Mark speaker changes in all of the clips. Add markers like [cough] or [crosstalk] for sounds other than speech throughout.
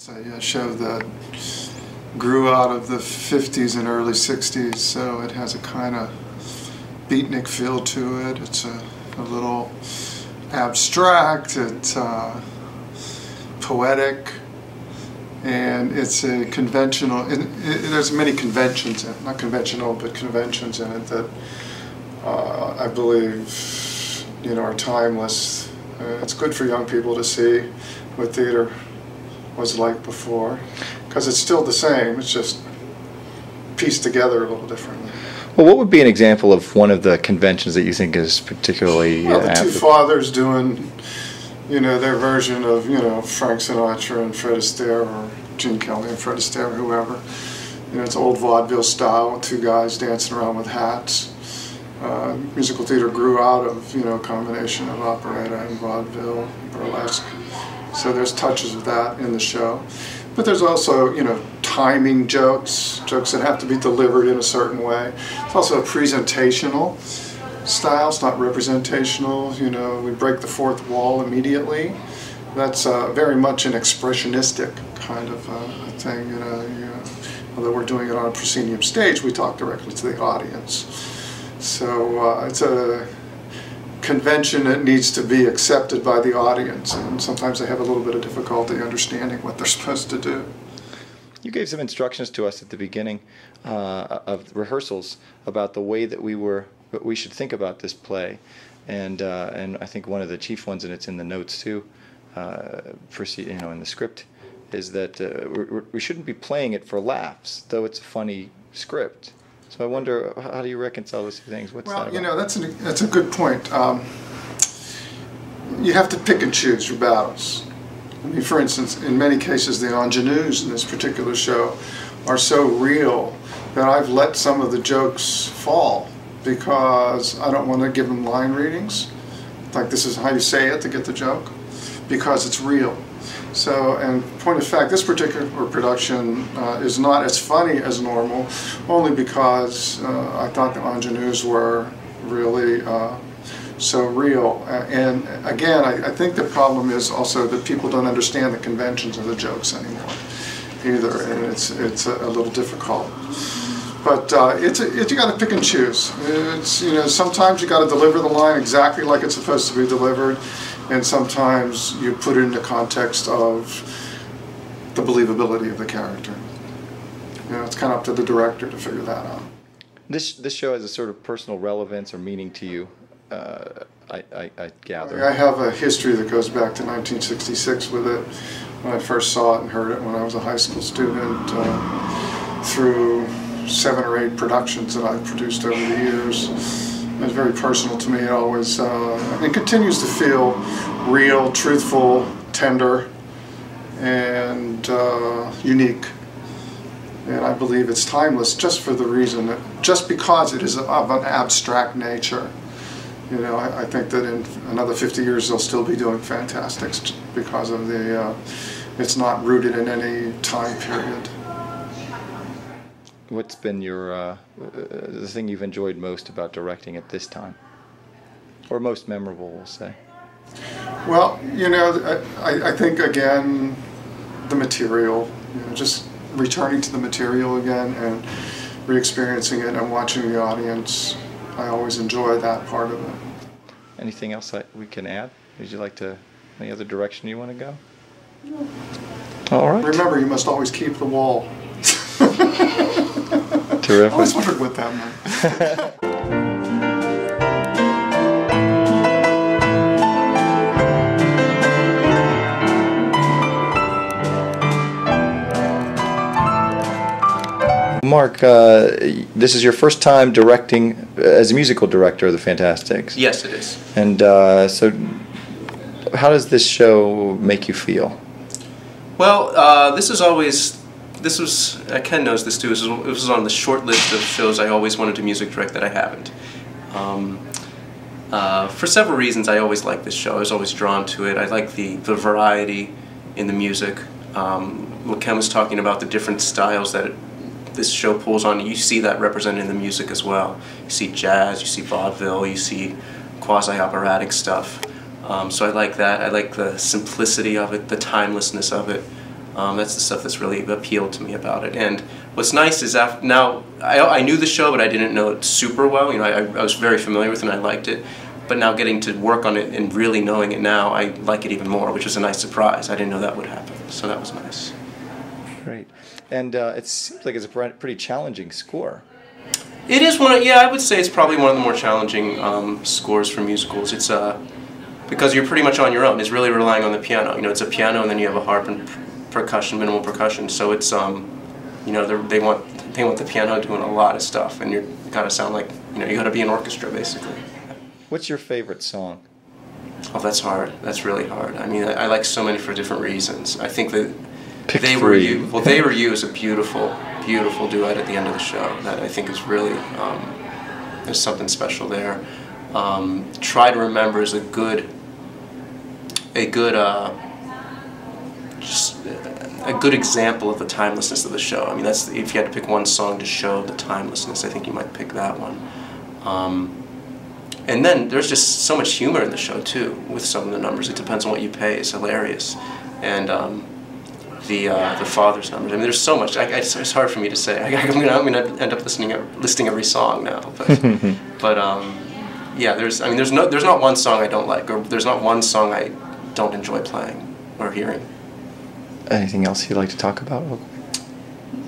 Speaker 1: It's a show that grew out of the 50s and early 60s, so it has a kind of beatnik feel to it. It's a, a little abstract, it's uh, poetic, and it's a conventional, it, there's many conventions, in it, not conventional, but conventions in it that uh, I believe you know, are timeless. Uh, it's good for young people to see with theater was like before, because it's still the same. It's just pieced together a little differently.
Speaker 2: Well, what would be an example of one of the conventions that you think is particularly?
Speaker 1: Well, the two fathers doing, you know, their version of you know Frank Sinatra and Fred Astaire, or Gene Kelly and Fred Astaire, whoever. You know, it's old vaudeville style, two guys dancing around with hats. Uh, musical theater grew out of you know a combination of operetta and vaudeville, burlesque. So there's touches of that in the show. But there's also, you know, timing jokes, jokes that have to be delivered in a certain way. It's also a presentational style, it's not representational. You know, we break the fourth wall immediately. That's uh, very much an expressionistic kind of uh, thing, you know, you know. Although we're doing it on a proscenium stage, we talk directly to the audience. So uh, it's a convention that needs to be accepted by the audience, and sometimes they have a little bit of difficulty understanding what they're [laughs] supposed to do.
Speaker 2: You gave some instructions to us at the beginning uh, of rehearsals about the way that we were, we should think about this play, and uh, and I think one of the chief ones, and it's in the notes too, uh, for you know in the script, is that uh, we shouldn't be playing it for laughs, though it's a funny script. So I wonder, how do you reconcile those two things?
Speaker 1: What's well, you know, that's an, that's a good point. Um, you have to pick and choose your battles. I mean, for instance, in many cases, the ingenues in this particular show are so real that I've let some of the jokes fall because I don't want to give them line readings. Like this is how you say it to get the joke, because it's real. So, and point of fact, this particular production uh, is not as funny as normal, only because uh, I thought the ingenues were really uh, so real. And again, I, I, think the problem is also that people don't understand the conventions of the jokes anymore either, and it's it's a, a little difficult. But uh, it's, a, it, you got to pick and choose. It's you know sometimes you got to deliver the line exactly like it's supposed to be delivered, and sometimes you put it in the context of the believability of the character. You know, it's kind of up to the director to figure that out.
Speaker 2: This this show has a sort of personal relevance or meaning to you. Uh, I, I, I, gather.
Speaker 1: I have a history that goes back to 1966 with it. When I first saw it and heard it when I was a high school student, uh, through seven or eight productions that I've produced over the years it's very personal to me. It always uh, it continues to feel real, truthful, tender, and uh, unique. And I believe it's timeless just for the reason that just because it is of an abstract nature. You know, I, I think that in another 50 years they'll still be doing Fantasticks because of the. Uh, it's not rooted in any time period
Speaker 2: what's been your uh, the thing you've enjoyed most about directing at this time, or most memorable, we'll say?
Speaker 1: Well, you know, I, I think again, the material, you know, just returning to the material again and re-experiencing it and watching the audience. I always enjoy that part of it.
Speaker 2: Anything else that we can add? Would you like to? Any other direction you want to go?
Speaker 1: No. All right. Remember, you must always keep the wall. [laughs]
Speaker 2: Terrific. I
Speaker 1: always wondered what that meant.
Speaker 2: Mark, uh, this is your first time directing uh, as a musical director of the Fantasticks.
Speaker 3: Yes, it is.
Speaker 2: And uh, so, how does this show make you feel?
Speaker 3: Well, uh, this is always this was, uh, Ken knows this too, this was, this was on the short list of shows I always wanted to music direct that I haven't. Um, uh, for several reasons, I always liked this show. I was always drawn to it. I like the, the variety in the music. Um, what Ken was talking about, the different styles that it, this show pulls on, you see that represented in the music as well. You see jazz, you see vaudeville, you see quasi-operatic stuff. Um, so I like that. I like the simplicity of it, the timelessness of it. Um, that's the stuff that's really appealed to me about it. And what's nice is after, now I, I knew the show, but I didn't know it super well. You know, I, I was very familiar with it and I liked it. But now getting to work on it and really knowing it now, I like it even more, which was a nice surprise. I didn't know that would happen, so that was nice.
Speaker 2: Great. And uh, it seems like it's a pretty challenging score.
Speaker 3: It is one of, yeah, I would say it's probably one of the more challenging um, scores for musicals. It's uh, because you're pretty much on your own. It's really relying on the piano. You know, it's a piano and then you have a harp and percussion, minimal percussion. So it's, um, you know, they want they want the piano doing a lot of stuff, and you're you gotta sound like, you know, you gotta be an orchestra basically.
Speaker 2: What's your favorite song?
Speaker 3: Oh, that's hard. That's really hard. I mean, I, I like so many for different reasons. I think that
Speaker 2: Pick
Speaker 3: they
Speaker 2: three.
Speaker 3: were you. Well, they were you is a beautiful, beautiful duet at the end of the show that I think is really um, there's something special there. Um, Try to remember is a good, a good, uh, a good example of the timelessness of the show. I mean, that's if you had to pick one song to show the timelessness, I think you might pick that one. Um, and then there's just so much humor in the show too with some of the numbers. It depends on what you pay. It's hilarious, and um, the uh, the father's numbers. I mean, there's so much. I, I, it's, it's hard for me to say. I, am gonna I'm gonna end up listening listing every song now. But [laughs] but um, yeah, there's I mean there's no there's not one song I don't like or there's not one song I don't enjoy playing or hearing.
Speaker 2: Anything else you'd like to talk about?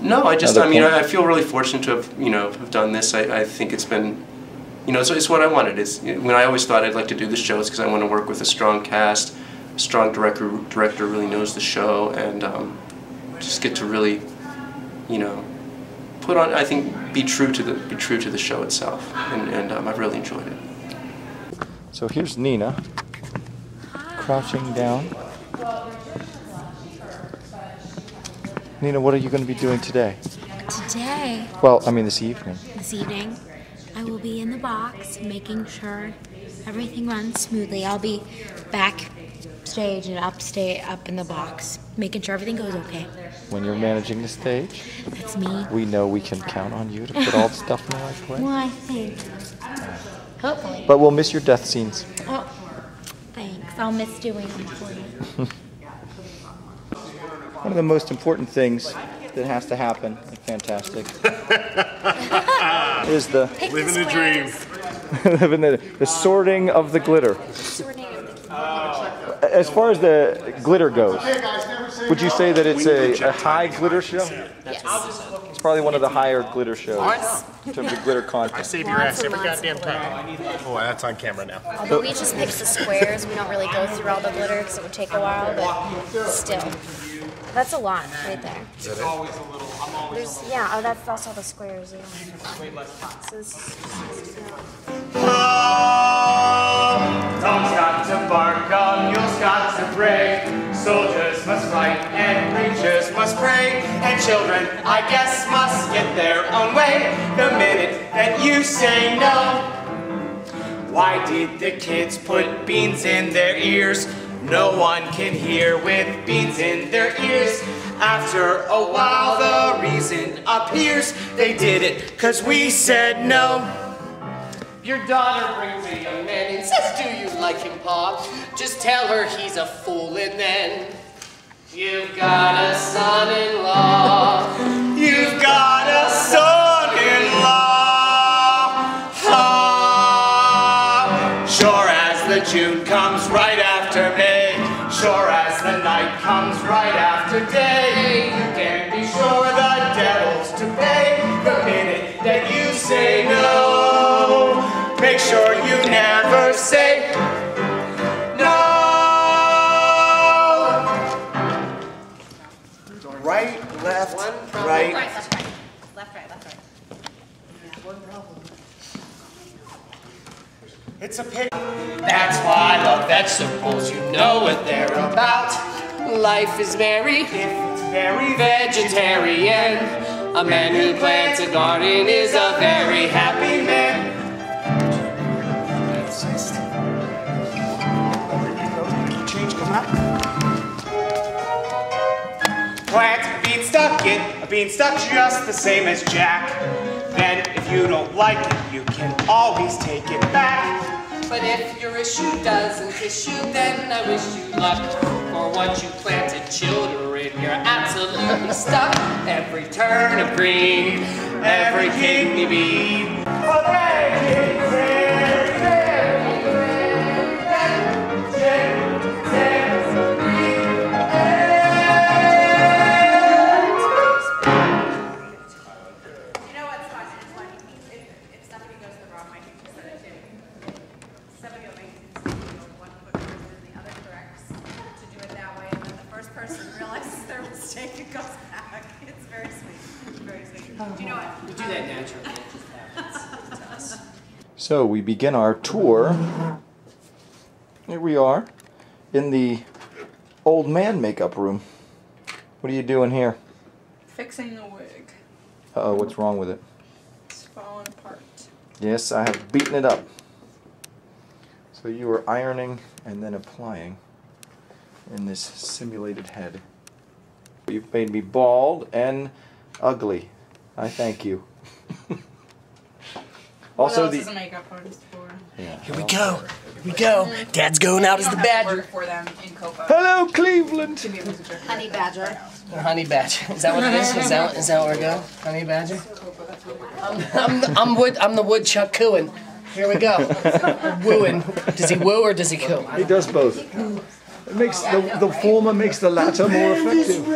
Speaker 3: No, I just
Speaker 2: Other
Speaker 3: I mean
Speaker 2: point?
Speaker 3: I feel really fortunate to have you know have done this. I, I think it's been you know it's, it's what I wanted. It's when I always thought I'd like to do the shows because I want to work with a strong cast, a strong director director really knows the show and um, just get to really you know put on I think be true to the be true to the show itself and, and um, I've really enjoyed it.
Speaker 2: So here's Nina crouching down. Nina, what are you going to be doing today?
Speaker 4: Today,
Speaker 2: Well, I mean this evening.
Speaker 4: this evening, I will be in the box making sure everything runs smoothly. I'll be backstage and upstate up in the box, making sure everything goes okay.
Speaker 2: When you're managing the stage,
Speaker 4: That's me.
Speaker 2: we know we can count on you to put all the [laughs] stuff in the right place.
Speaker 4: Well, I think. Hopefully.
Speaker 2: But we'll miss your death scenes.
Speaker 4: Oh, thanks. I'll miss doing them for you. [laughs]
Speaker 2: One of the most important things that has to happen at Fantastic is the
Speaker 4: Pick
Speaker 5: Living
Speaker 4: the
Speaker 5: the dream. [laughs]
Speaker 2: living the, the sorting of the glitter.
Speaker 4: Sorting of the-
Speaker 2: As far as the glitter goes, would you say that it's a, a high glitter show?
Speaker 4: Yes.
Speaker 2: It's probably one of the higher glitter shows in terms of glitter content.
Speaker 5: I save your ass every goddamn time. Oh, that's on camera now.
Speaker 6: Although we just picked the squares, we don't really go through all the glitter because it would take a while, but still. That's a lot right there. there. Is that it? There's, yeah, oh, that's, that's all the squares. Yeah. So this-
Speaker 7: Dogs got to bark, dog mules got to bray. Soldiers must fight and preachers must pray. And children, I guess, must get their own way the minute that you say no. Why did the kids put beans in their ears? No one can hear with beans in their ears. After a while, the reason appears they did it cause we said no.
Speaker 8: Your daughter brings a young man and says, Do you like him, Pa? Just tell her he's a fool, and then you've got a son in law. [laughs]
Speaker 7: You've got after me. Sure as the night comes right after day. You can be sure the devil's to pay the minute that you say no. Make sure you never say no. Right, left, right.
Speaker 6: left, right. Left, right, left, right.
Speaker 7: It's a pig. That's why I love vegetables. You know what they're about.
Speaker 8: Life is
Speaker 7: it's very
Speaker 8: vegetarian. A man who plants a garden is a very happy
Speaker 7: man. Change come up. Plant a beanstalk, get a beanstalk just the same as Jack. You don't like it, you can always take it back.
Speaker 8: But if your issue doesn't issue, then I wish you luck. For once you planted children, you're absolutely stuck. Every turn of green, every kidney bean.
Speaker 2: So we begin our tour. Here we are in the old man makeup room. What are you doing here?
Speaker 9: Fixing the wig.
Speaker 2: Uh oh, what's wrong with it?
Speaker 9: It's falling apart.
Speaker 2: Yes, I have beaten it up. So you are ironing and then applying in this simulated head. You've made me bald and ugly. I thank you. [laughs] also,
Speaker 9: what else is a
Speaker 2: the
Speaker 9: makeup artist for?
Speaker 2: yeah.
Speaker 8: Here we go. Here we go. Dad's going out as the badger.
Speaker 9: For them in Copa.
Speaker 2: Hello, Cleveland.
Speaker 9: To be able to check
Speaker 6: Honey badger.
Speaker 8: Honey badger. Is that what it is? Is that, is that where we're going? Honey badger? I'm, I'm, I'm, wood, I'm the woodchuck cooing. Here we go. [laughs] Wooing. Does he woo or does he coo?
Speaker 2: He does both. It makes the, the former makes the latter more effective.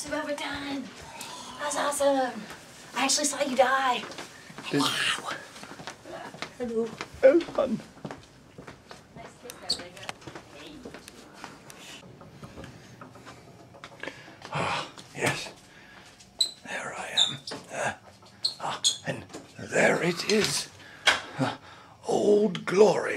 Speaker 6: Best we've ever done. That's awesome. I actually saw you die. Wow. Hello.
Speaker 2: Oh, fun. Yes. There I am. Uh, ah, and there it is. Uh, old glory.